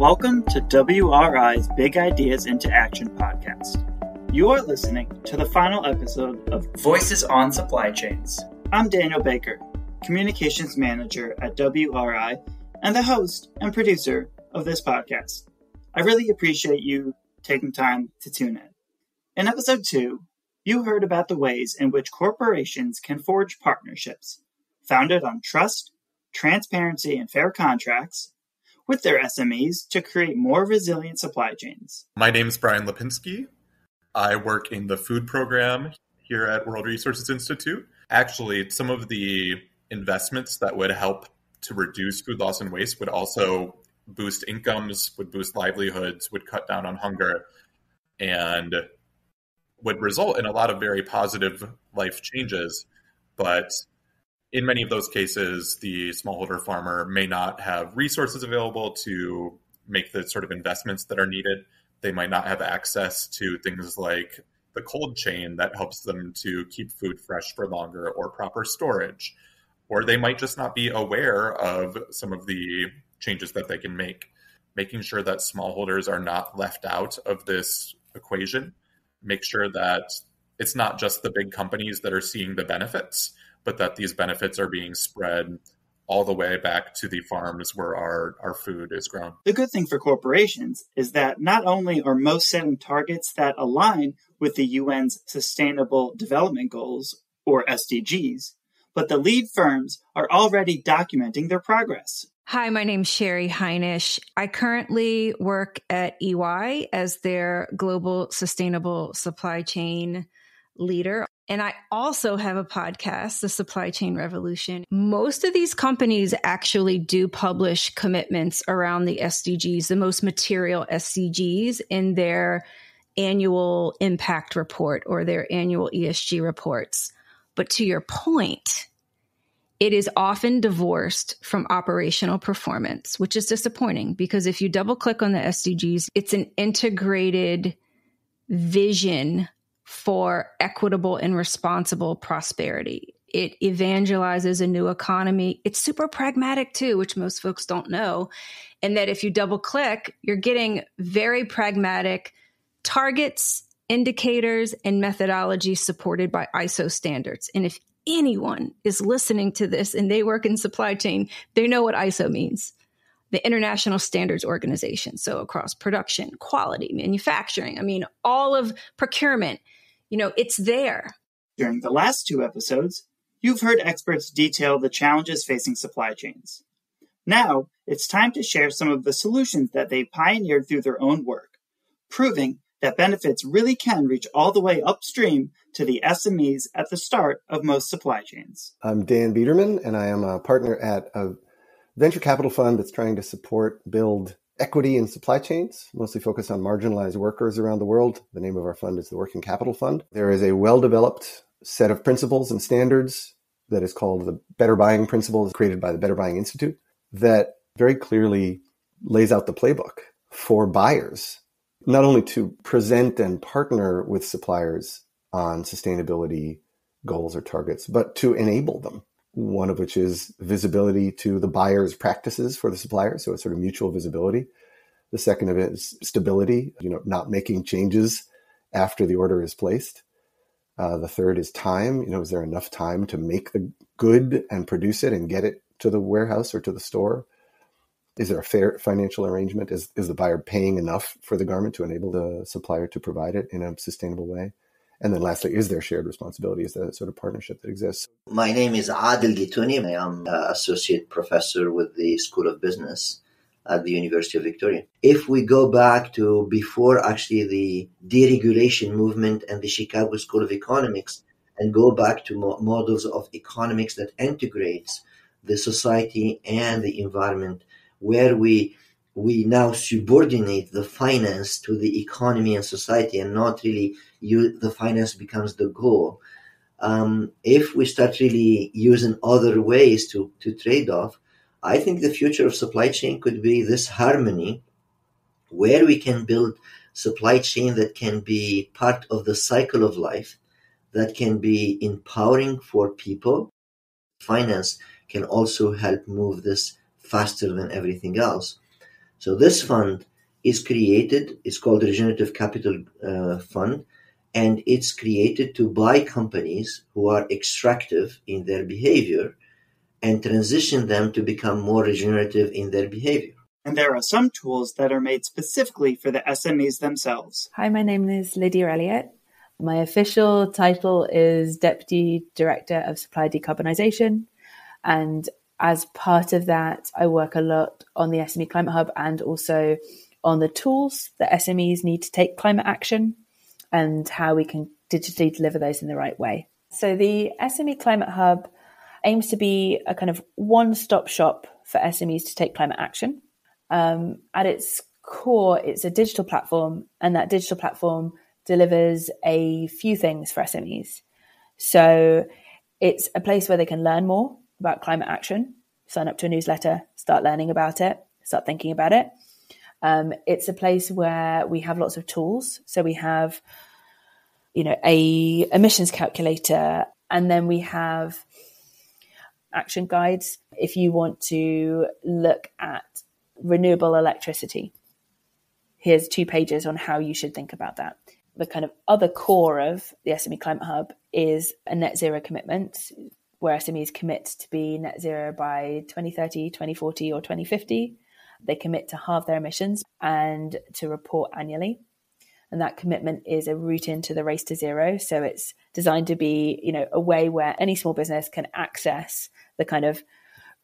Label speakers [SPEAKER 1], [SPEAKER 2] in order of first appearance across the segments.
[SPEAKER 1] Welcome to WRI's Big Ideas into Action podcast. You are listening to the final episode of Voices on Supply Chains. I'm Daniel Baker, Communications Manager at WRI and the host and producer of this podcast. I really appreciate you taking time to tune in. In episode two, you heard about the ways in which corporations can forge partnerships founded on trust, transparency, and fair contracts with their SMEs to create more resilient supply chains.
[SPEAKER 2] My name is Brian Lipinski. I work in the food program here at World Resources Institute. Actually, some of the investments that would help to reduce food loss and waste would also boost incomes, would boost livelihoods, would cut down on hunger, and would result in a lot of very positive life changes. But in many of those cases, the smallholder farmer may not have resources available to make the sort of investments that are needed. They might not have access to things like the cold chain that helps them to keep food fresh for longer or proper storage. Or they might just not be aware of some of the changes that they can make. Making sure that smallholders are not left out of this equation, make sure that it's not just the big companies that are seeing the benefits, but that these benefits are being spread all the way back to the farms where our, our food is grown.
[SPEAKER 1] The good thing for corporations is that not only are most setting targets that align with the UN's Sustainable Development Goals, or SDGs, but the lead firms are already documenting their progress.
[SPEAKER 3] Hi, my name's Sheri Hinish. I currently work at EY as their global sustainable supply chain leader. And I also have a podcast, The Supply Chain Revolution. Most of these companies actually do publish commitments around the SDGs, the most material SDGs in their annual impact report or their annual ESG reports. But to your point, it is often divorced from operational performance, which is disappointing because if you double click on the SDGs, it's an integrated vision for equitable and responsible prosperity. It evangelizes a new economy. It's super pragmatic too, which most folks don't know. And that if you double click, you're getting very pragmatic targets, indicators, and methodology supported by ISO standards. And if anyone is listening to this and they work in supply chain, they know what ISO means the International Standards Organization. So across production, quality, manufacturing, I mean, all of procurement you know, it's there.
[SPEAKER 1] During the last two episodes, you've heard experts detail the challenges facing supply chains. Now, it's time to share some of the solutions that they pioneered through their own work, proving that benefits really can reach all the way upstream to the SMEs at the start of most supply chains.
[SPEAKER 4] I'm Dan Viederman, and I am a partner at a venture capital fund that's trying to support, build, equity in supply chains, mostly focused on marginalized workers around the world. The name of our fund is the Working Capital Fund. There is a well developed set of principles and standards that is called the Better Buying Principles, created by the Better Buying Institute, that very clearly lays out the playbook for buyers, not only to present and partner with suppliers on sustainability goals or targets, but to enable them one of which is visibility to the buyer's practices for the supplier. So it's sort of mutual visibility. The second of it is stability, you know, not making changes after the order is placed. Uh, the third is time. You know, is there enough time to make the good and produce it and get it to the warehouse or to the store? Is there a fair financial arrangement? Is, is the buyer paying enough for the garment to enable the supplier to provide it in a sustainable way? And then lastly, is there shared responsibility? Is that sort of partnership that exists?
[SPEAKER 5] My name is Adil Guitouni. I am uh, associate professor with the School of Business at the University of Victoria. If we go back to before actually the deregulation movement and the Chicago School of Economics and go back to mo- models of economics that integrates the society and the environment where we we now subordinate the finance to the economy and society and not really the finance becomes the goal. Um, if we start really using other ways to, to trade off, I think the future of supply chain could be this harmony where we can build supply chain that can be part of the cycle of life, that can be empowering for people. Finance can also help move this faster than everything else. So this fund is created, it's called the Regenerative Capital uh, Fund, and it's created to buy companies who are extractive in their behavior and transition them to become more regenerative in their behavior.
[SPEAKER 1] And there are some tools that are made specifically for the SMEs themselves.
[SPEAKER 6] Hi, my name is Lydia Elliott. My official title is Deputy Director of Supply Decarbonisation. And as part of that, I work a lot on the SME Climate Hub and also on the tools that SMEs need to take climate action and how we can digitally deliver those in the right way. So the SME Climate Hub aims to be a kind of one-stop shop for SMEs to take climate action. Um, at its core, it's a digital platform, and that digital platform delivers a few things for SMEs. So it's a place where they can learn more about climate action, sign up to a newsletter, start learning about it, start thinking about it. Um, it's a place where we have lots of tools. So we have, you know, a emissions calculator, and then we have action guides if you want to look at renewable electricity. Here's two pages on how you should think about that. The kind of other core of the SME Climate Hub is a net zero commitment where SMEs commit to be net zero by 2030, 2040, or 2050. They commit to halve their emissions and to report annually. And that commitment is a route into the race to zero. So it's designed to be, you know, a way where any small business can access the kind of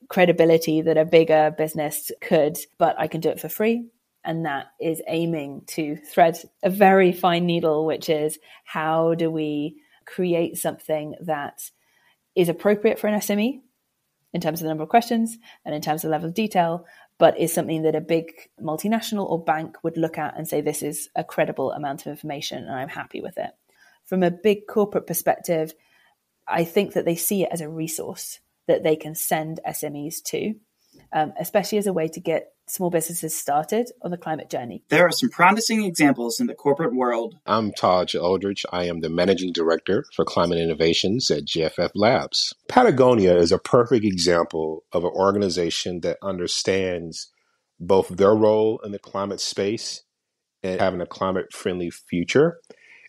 [SPEAKER 6] credibility that a bigger business could, but I can do it for free. And that is aiming to thread a very fine needle, which is how do we create something that is appropriate for an SME in terms of the number of questions and in terms of the level of detail, but is something that a big multinational or bank would look at and say, this is a credible amount of information and I'm happy with it. From a big corporate perspective, I think that they see it as a resource that they can send SMEs to, um, especially as a way to get small businesses started on the climate journey.
[SPEAKER 1] There are some promising examples in the corporate world.
[SPEAKER 7] I'm Taj Eldridge. I am the managing director for climate innovations at JFF Labs. Patagonia is a perfect example of an organization that understands both their role in the climate space and having a climate friendly future,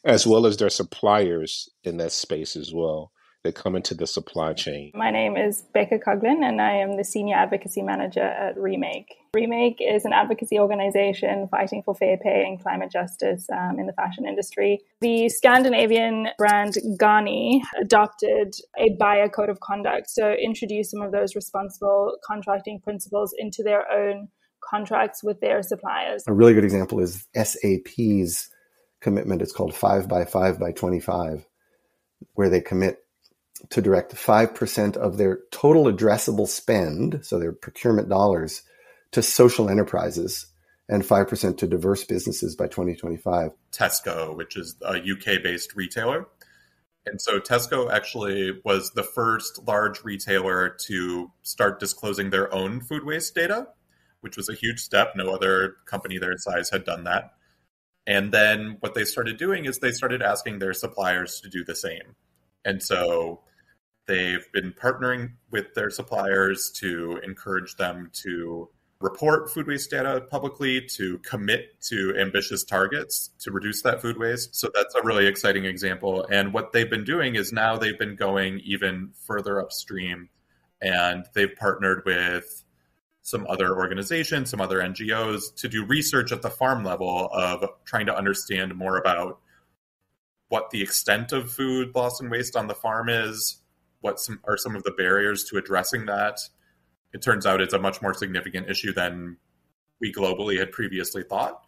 [SPEAKER 7] as well as their suppliers in that space as well that come into the supply chain?
[SPEAKER 8] My name is Becca Coughlin, and I am the Senior Advocacy Manager at Remake. Remake is an advocacy organization fighting for fair pay and climate justice um, in the fashion industry. The Scandinavian brand Ganni adopted a buyer code of conduct, so introduced some of those responsible contracting principles into their own contracts with their suppliers.
[SPEAKER 4] A really good example is SAP's commitment. It's called 5 by 5 by 25, where they commit to direct 5% of their total addressable spend, so their procurement dollars, to social enterprises and 5% to diverse businesses by 2025.
[SPEAKER 2] Tesco, which is a UK based retailer. And so Tesco actually was the first large retailer to start disclosing their own food waste data, which was a huge step. No other company their size had done that. And then what they started doing is they started asking their suppliers to do the same. And so they've been partnering with their suppliers to encourage them to report food waste data publicly, to commit to ambitious targets to reduce that food waste. So that's a really exciting example. And what they've been doing is now they've been going even further upstream and they've partnered with some other organizations, some other NGOs to do research at the farm level of trying to understand more about what the extent of food loss and waste on the farm is, what some are some of the barriers to addressing that. It turns out it's a much more significant issue than we globally had previously thought.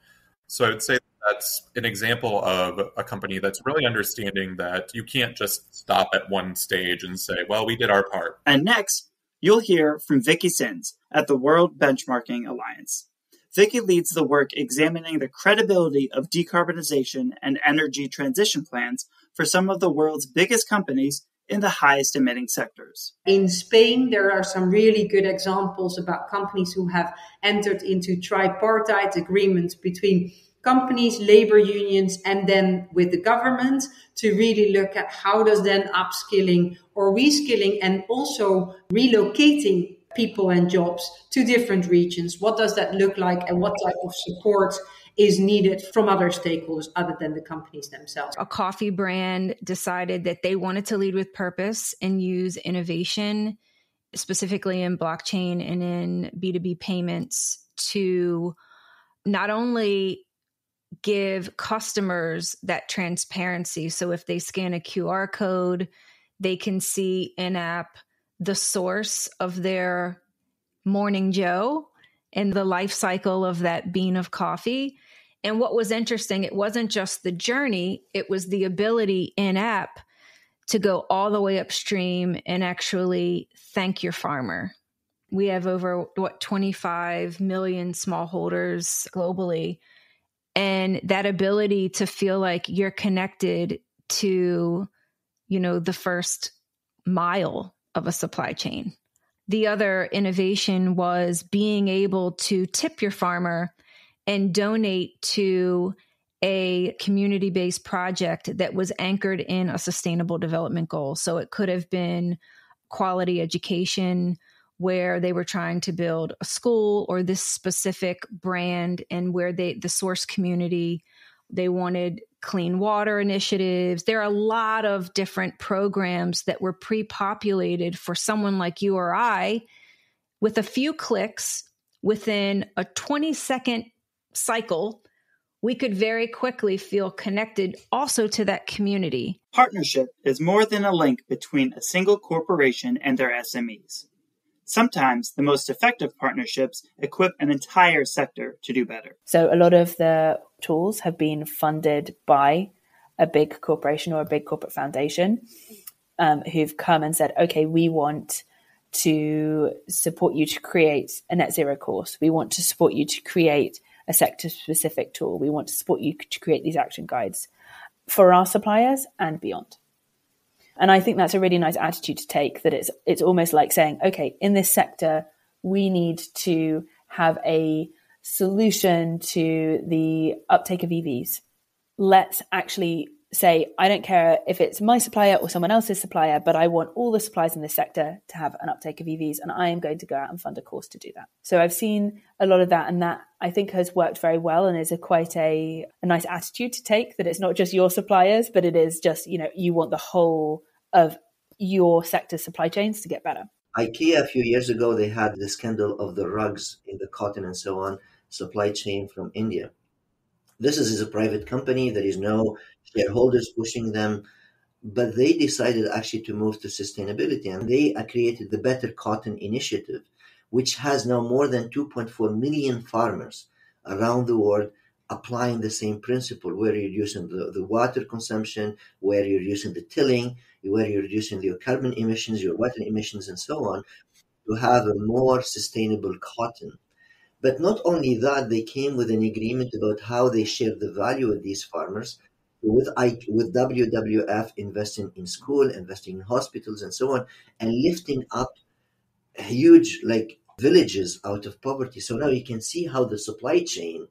[SPEAKER 2] So I would say that's an example of a company that's really understanding that you can't just stop at one stage and say, well, we did our part.
[SPEAKER 1] And next, you'll hear from Vicky Sins at the World Benchmarking Alliance. Vicky leads the work examining the credibility of decarbonization and energy transition plans for some of the world's biggest companies in the highest emitting sectors.
[SPEAKER 9] In Spain, there are some really good examples about companies who have entered into tripartite agreements between companies, labor unions, and then with the government to really look at how does then upskilling or reskilling and also relocating people and jobs to different regions. What does that look like and what type of support is needed from other stakeholders other than the companies themselves?
[SPEAKER 3] A coffee brand decided that they wanted to lead with purpose and use innovation, specifically in blockchain and in B2B payments, to not only give customers that transparency. So if they scan a QR code, they can see in app the source of their morning Joe and the life cycle of that bean of coffee. And what was interesting, it wasn't just the journey, it was the ability in app to go all the way upstream and actually thank your farmer. We have over what 25 million smallholders globally. And that ability to feel like you're connected to, you know, the first mile of a supply chain. The other innovation was being able to tip your farmer and donate to a community based project that was anchored in a sustainable development goal. So it could have been quality education where they were trying to build a school or this specific brand and where they the source community they wanted clean water initiatives. There are a lot of different programs that were pre populated for someone like you or I with a few clicks within a 20 second cycle. We could very quickly feel connected also to that community.
[SPEAKER 1] Partnership is more than a link between a single corporation and their SMEs. Sometimes the most effective partnerships equip an entire sector to do better.
[SPEAKER 6] So, a lot of the tools have been funded by a big corporation or a big corporate foundation um, who've come and said, okay, we want to support you to create a net zero course. We want to support you to create a sector specific tool. We want to support you to create these action guides for our suppliers and beyond. And I think that's a really nice attitude to take that it's it's almost like saying, okay, in this sector, we need to have a solution to the uptake of EVs. Let's actually say, I don't care if it's my supplier or someone else's supplier, but I want all the suppliers in this sector to have an uptake of EVs, and I am going to go out and fund a course to do that. So I've seen a lot of that, and that I think has worked very well and is a quite a, a nice attitude to take that it's not just your suppliers, but it is just, you know, you want the whole of your sector supply chains to get better?
[SPEAKER 5] IKEA a few years ago, they had the scandal of the rugs in the cotton and so on supply chain from India. This is a private company. There is no shareholders pushing them, but they decided actually to move to sustainability and they created the Better Cotton Initiative, which has now more than 2.4 million farmers around the world applying the same principle where you're using the, the water consumption, where you're using the tilling, where you're reducing your carbon emissions, your water emissions, and so on, to have a more sustainable cotton. But not only that, they came with an agreement about how they share the value with these farmers. With I, with WWF investing in school, investing in hospitals, and so on, and lifting up huge like villages out of poverty. So now you can see how the supply chain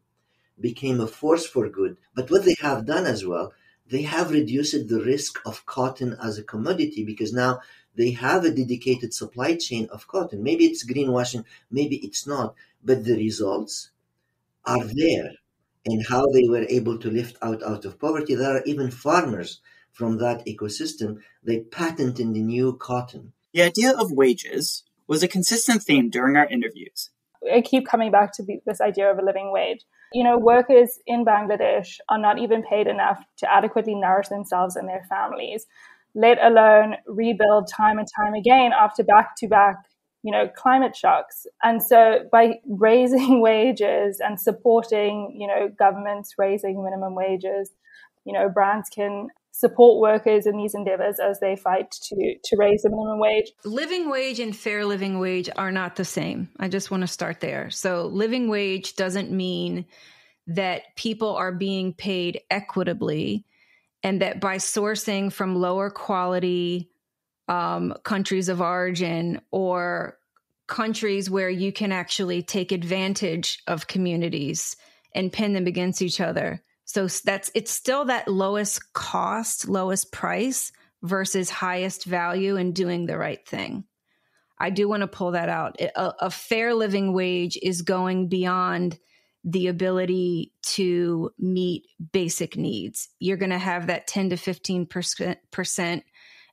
[SPEAKER 5] became a force for good. But what they have done as well, they have reduced the risk of cotton as a commodity because now they have a dedicated supply chain of cotton. Maybe it's greenwashing, maybe it's not, but the results are there and how they were able to lift out out of poverty. There are even farmers from that ecosystem. They patented the new cotton.
[SPEAKER 1] The idea of wages was a consistent theme during our interviews.
[SPEAKER 8] I keep coming back to this idea of a living wage. You know, workers in Bangladesh are not even paid enough to adequately nourish themselves and their families, let alone rebuild time and time again after back to back, you know, climate shocks. And so by raising wages and supporting, you know, governments raising minimum wages, you know, brands can support workers in these endeavors as they fight to to raise the minimum wage.
[SPEAKER 3] Living wage and fair living wage are not the same. I just want to start there. So living wage doesn't mean that people are being paid equitably and that by sourcing from lower quality um, countries of origin or countries where you can actually take advantage of communities and pin them against each other so that's it's still that lowest cost, lowest price versus highest value and doing the right thing. I do want to pull that out. A, a fair living wage is going beyond the ability to meet basic needs. You're going to have that 10 to 15 percent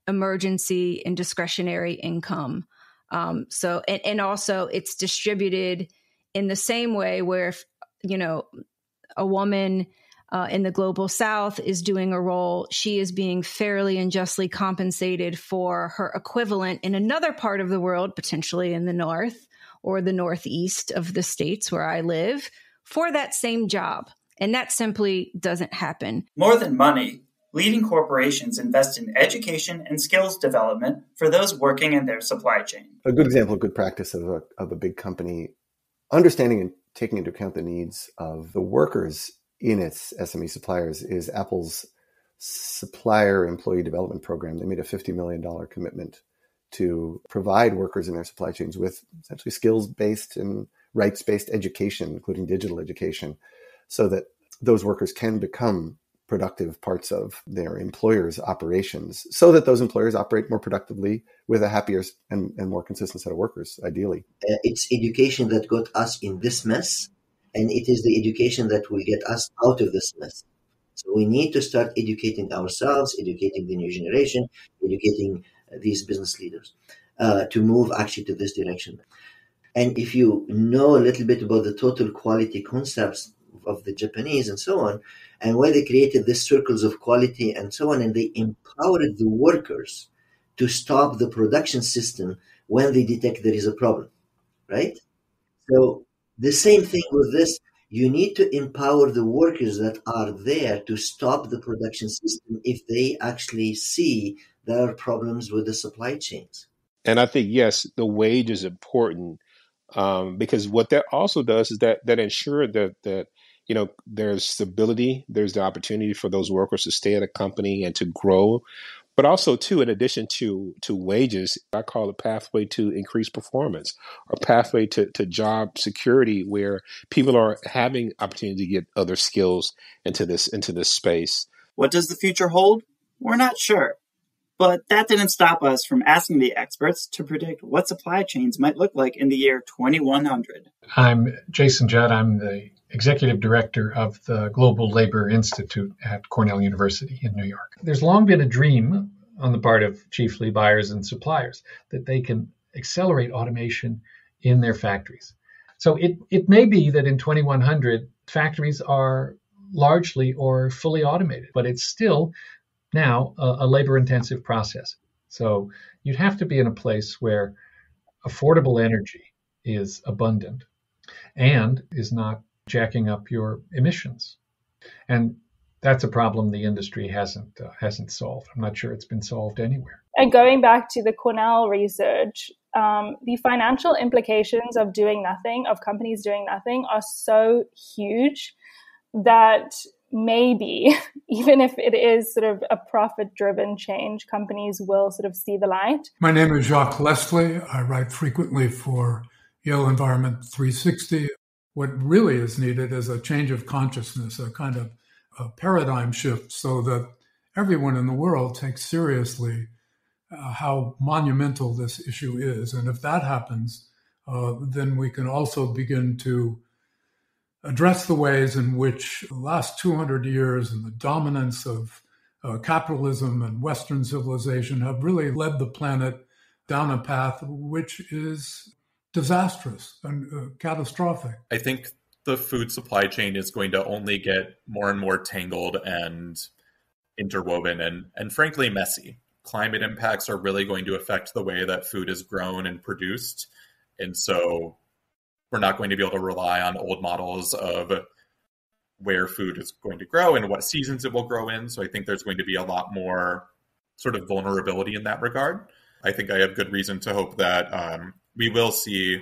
[SPEAKER 3] emergency and discretionary income. Um, so, and, and also it's distributed in the same way where, if, you know, a woman uh, in the global south is doing a role, she is being fairly and justly compensated for her equivalent in another part of the world, potentially in the north or the northeast of the states where I live, for that same job. And that simply doesn't happen.
[SPEAKER 1] More than money, leading corporations invest in education and skills development for those working in their supply chain.
[SPEAKER 4] A good example, of good practice of a, of a big company understanding and taking into account the needs of the workers in its SME suppliers is Apple's supplier employee development program. They made a $50 million commitment to provide workers in their supply chains with essentially skills based and rights based education, including digital education, so that those workers can become productive parts of their employers' operations so that those employers operate more productively with a happier and, and more consistent set of workers, ideally.
[SPEAKER 5] Uh, it's education that got us in this mess, and it is the education that will get us out of this mess. So we need to start educating ourselves, educating the new generation, educating uh, these business leaders uh, to move actually to this direction. And if you know a little bit about the total quality concepts of the Japanese and so on, and why they created these circles of quality and so on, and they empowered the workers to stop the production system when they detect there is a problem, right? So the same thing with this. You need to empower the workers that are there to stop the production system if they actually see there are problems with the supply chains.
[SPEAKER 7] And I think yes, the wage is important um, because what that also does is that that ensure that that you know there's stability there's the opportunity for those workers to stay at a company and to grow but also too in addition to to wages i call it a pathway to increased performance or pathway to, to job security where people are having opportunity to get other skills into this into this space.
[SPEAKER 1] What does the future hold? We're not sure. But that didn't stop us from asking the experts to predict what supply chains might look like in the year 2100
[SPEAKER 10] i'm jason judd. I'm the executive director of the Global Labor Institute at Cornell University in New York. There's long been a dream on the part of chiefly buyers and suppliers that they can accelerate automation in their factories. So it, it may be that in 2100, factories are largely or fully automated, but it's still now a, a labor intensive process. So you'd have to be in a place where affordable energy is abundant and is not jacking up your emissions. And that's a problem the industry hasn't uh, hasn't solved. I'm not sure it's been solved anywhere.
[SPEAKER 8] And going back to the Cornell research, um, the financial implications of doing nothing, of companies doing nothing, are so huge that maybe, even if it is sort of a profit driven change, companies will sort of see the light.
[SPEAKER 11] My name is Jacques Leslie. I write frequently for Yale Environment 360. What really is needed is a change of consciousness, a kind of a paradigm shift, so that everyone in the world takes seriously uh, how monumental this issue is. And if that happens, uh, then we can also begin to address the ways in which the last 200 years and the dominance of uh, capitalism and Western civilization have really led the planet down a path which is disastrous and uh, catastrophic.
[SPEAKER 2] I think the food supply chain is going to only get more and more tangled and interwoven and, and frankly messy. Climate impacts are really going to affect the way that food is grown and produced. And so we're not going to be able to rely on old models of where food is going to grow and what seasons it will grow in. So I think there's going to be a lot more sort of vulnerability in that regard. I think I have good reason to hope that um, we will see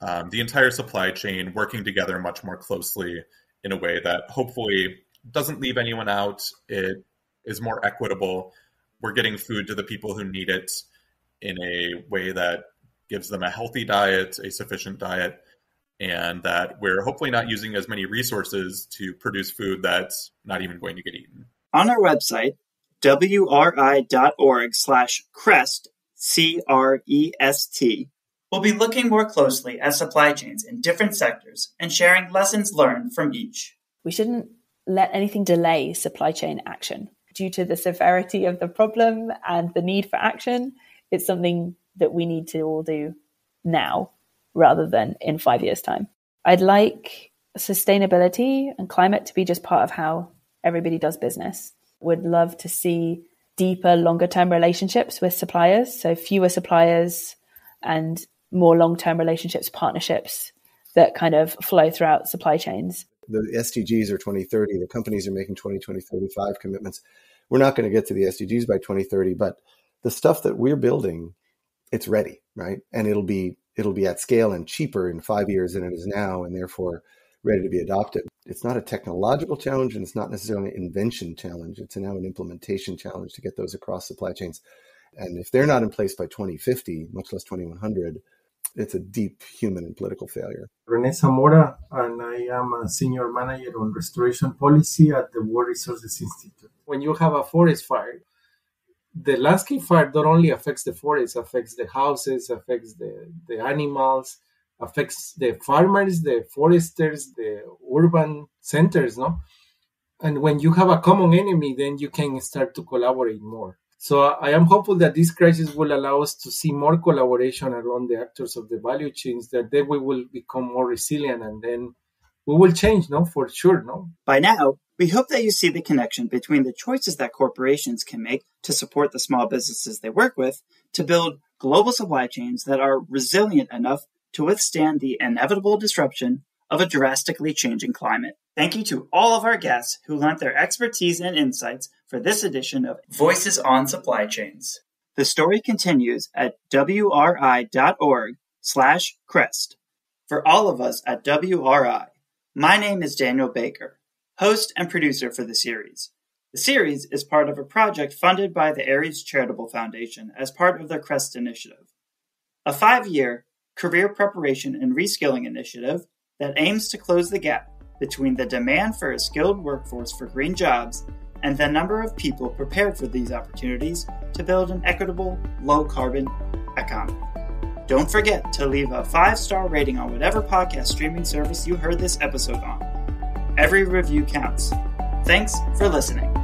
[SPEAKER 2] um, the entire supply chain working together much more closely in a way that hopefully doesn't leave anyone out. It is more equitable. We're getting food to the people who need it in a way that gives them a healthy diet, a sufficient diet, and that we're hopefully not using as many resources to produce food that's not even going to get eaten.
[SPEAKER 1] On our website, wri.org slash crest C R E S T, We'll be looking more closely at supply chains in different sectors and sharing lessons learned from each.
[SPEAKER 6] We shouldn't let anything delay supply chain action. Due to the severity of the problem and the need for action, it's something that we need to all do now rather than in five years' time. I'd like sustainability and climate to be just part of how everybody does business. Would love to see deeper, longer term relationships with suppliers. So fewer suppliers and more long term relationships, partnerships that kind of flow throughout supply chains.
[SPEAKER 4] The SDGs are 2030. The companies are making 2020, 35 commitments. We're not going to get to the SDGs by 2030, but the stuff that we're building, it's ready, right? And it'll be it'll be at scale and cheaper in five years than it is now, and therefore ready to be adopted. It's not a technological challenge and it's not necessarily an invention challenge. It's now an implementation challenge to get those across supply chains. And if they're not in place by 2050, much less 2100, it's a deep human and political failure.
[SPEAKER 12] Rene Zamora, and I am a senior manager on restoration policy at the World Resources Institute. When you have a forest fire, the landscape fire not only affects the forest, affects the houses, affects the, the animals, affects the farmers, the foresters, the urban centers, no? And when you have a common enemy, then you can start to collaborate more. So I am hopeful that this crisis will allow us to see more collaboration around the actors of the value chains, that then we will become more resilient and then we will change, no, for sure, no?
[SPEAKER 1] By now, we hope that you see the connection between the choices that corporations can make to support the small businesses they work with to build global supply chains that are resilient enough to withstand the inevitable disruption of a drastically changing climate. Thank you to all of our guests who lent their expertise and insights for this edition of Voices on Supply Chains. The story continues at wri.org slash crest. For all of us at WRI, my name is Daniel Baker, host and producer for the series. The series is part of a project funded by the Ares Charitable Foundation as part of the CREST initiative, a five year career preparation and reskilling initiative that aims to close the gap between the demand for a skilled workforce for green jobs and the number of people prepared for these opportunities to build an equitable, low carbon economy. Don't forget to leave a five star rating on whatever podcast streaming service you heard this episode on. Every review counts. Thanks for listening.